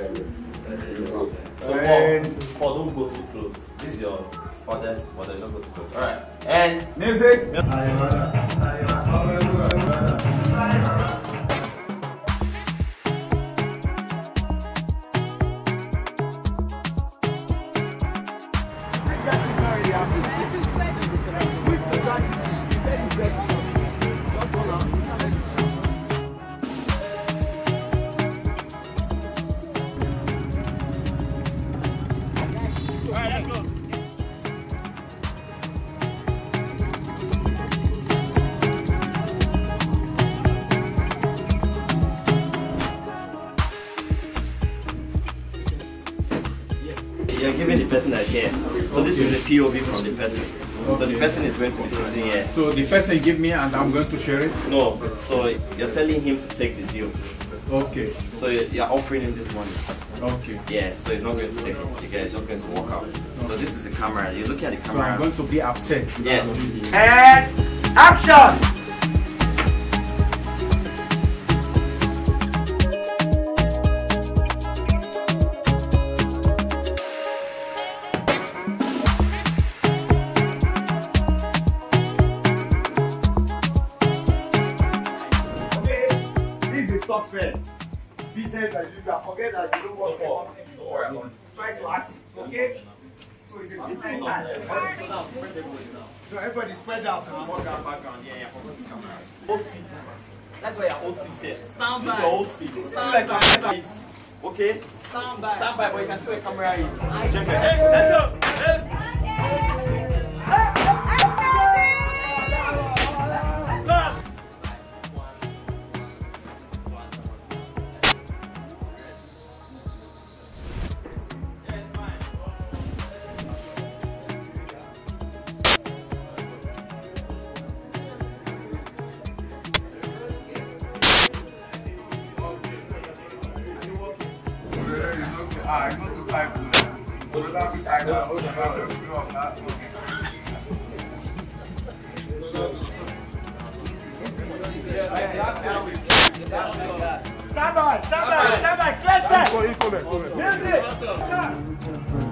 So Paul, Paul, don't go too close. This is your father's mother. Don't go too close. All right. And music. music. You're giving the person a chair. So this is the POV from the person. So the person is going to be sitting here. So the person give me and I'm going to share it? No, so you're telling him to take the deal. Okay. So you're you're offering him this money. Okay. Yeah, so he's not going to take it. The guy is just going to walk out. So this is the camera. You're looking at the camera. So. I'm going to be upset. Yes. And action! This is stop fair. Business as usual. Forget that you don't work for. Don't worry about it. Try to act it, okay? So it's a business side. So everybody spread out and walk out background. Yeah, yeah, forget the camera. OT. That's why you're OT set. Stand by. You're OT. Stand by. camera. Okay? Stand by. Stand by, but you can see where camera is. Check it. Hey, let's go. Hey. I go to Taiwan. Go Stand by, stand by, stand by, clear set. Music.